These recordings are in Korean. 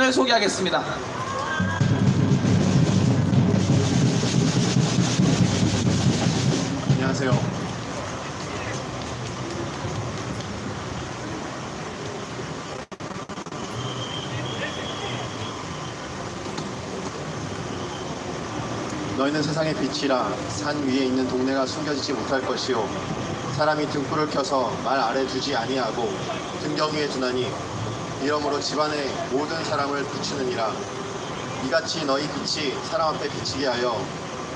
을 소개하겠습니다. 안녕하세요. 너희는 세상의 빛이라 산 위에 있는 동네가 숨겨지지 못할 것이요 사람이 등불을 켜서 말 아래 두지 아니하고 등경 위에 두나니 이러므로 집안의 모든 사람을 비추느니라. 이같이 너희 빛이 사람 앞에 비치게 하여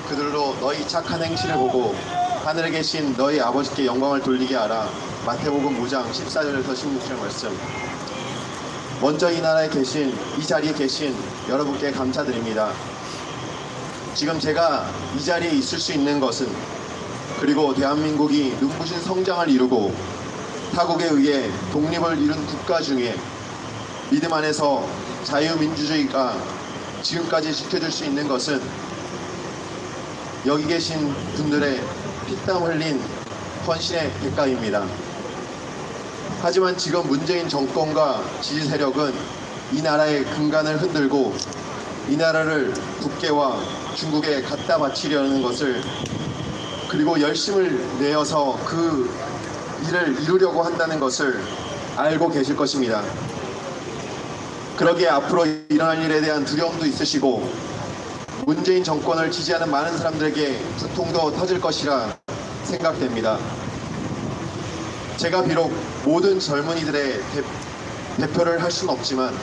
그들로 너희 착한 행실을 보고 하늘에 계신 너희 아버지께 영광을 돌리게 하라. 마태복음 5장 14절에서 16절 말씀. 먼저 이 나라에 계신 이 자리에 계신 여러분께 감사드립니다. 지금 제가 이 자리에 있을 수 있는 것은 그리고 대한민국이 눈부신 성장을 이루고 타국에 의해 독립을 이룬 국가 중에 믿음 안에서 자유민주주의가 지금까지 지켜줄 수 있는 것은 여기 계신 분들의 피땀 흘린 헌신의 대가입니다. 하지만 지금 문재인 정권과 지지 세력은 이 나라의 근간을 흔들고 이 나라를 국계와 중국에 갖다 바치려는 것을 그리고 열심을 내어서 그 일을 이루려고 한다는 것을 알고 계실 것입니다. 그러기에 앞으로 일어날 일에 대한 두려움도 있으시고 문재인 정권을 지지하는 많은 사람들에게 두통도 터질 것이라 생각됩니다. 제가 비록 모든 젊은이들의 대, 표를 할 수는 없지만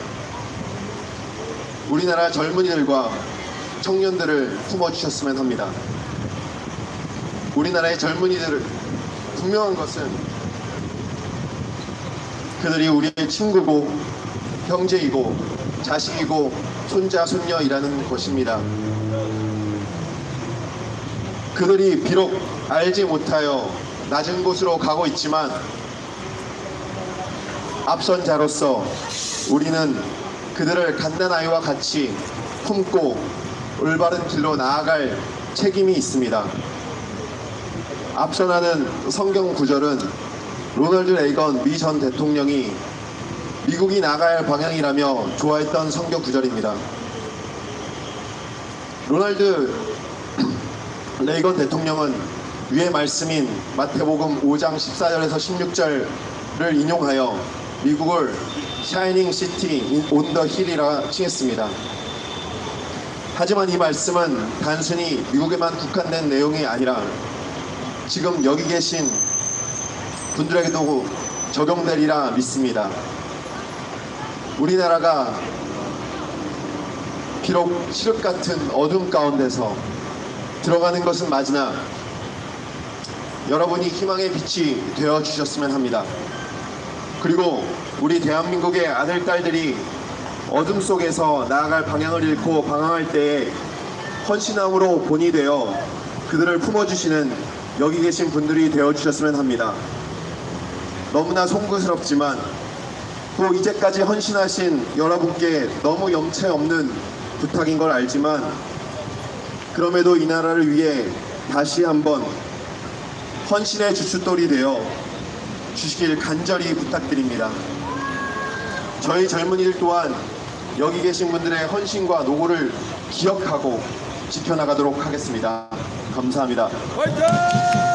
우리나라 젊은이들과 청년들을 품어주셨으면 합니다. 우리나라의 젊은이들을 분명한 것은 그들이 우리의 친구고 형제이고 자식이고 손자 손녀이라는 것입니다. 그들이 비록 알지 못하여 낮은 곳으로 가고 있지만 앞선 자로서 우리는 그들을 갓난아이와 같이 품고 올바른 길로 나아갈 책임이 있습니다. 앞서나는 성경 구절은 로널드 레이건 미 전 대통령이 미국이 나갈 방향이라며 좋아했던 성경 구절입니다. 로널드 레이건 대통령은 위의 말씀인 마태복음 5장 14절에서 16절을 인용하여 미국을 shining city on the hill이라 칭했습니다. 하지만 이 말씀은 단순히 미국에만 국한된 내용이 아니라 지금 여기 계신 분들에게도 적용되리라 믿습니다. 우리나라가 비록 칠흑 같은 어둠 가운데서 들어가는 것은 맞으나 여러분이 희망의 빛이 되어 주셨으면 합니다. 그리고 우리 대한민국의 아들, 딸들이 어둠 속에서 나아갈 방향을 잃고 방황할 때에 헌신함으로 본이 되어 그들을 품어주시는 여기 계신 분들이 되어 주셨으면 합니다. 너무나 송구스럽지만 또 이제까지 헌신하신 여러분께 너무 염치 없는 부탁인 걸 알지만 그럼에도 이 나라를 위해 다시 한번 헌신의 주춧돌이 되어 주시길 간절히 부탁드립니다. 저희 젊은이들 또한 여기 계신 분들의 헌신과 노고를 기억하고 지켜나가도록 하겠습니다. 감사합니다. 화이팅!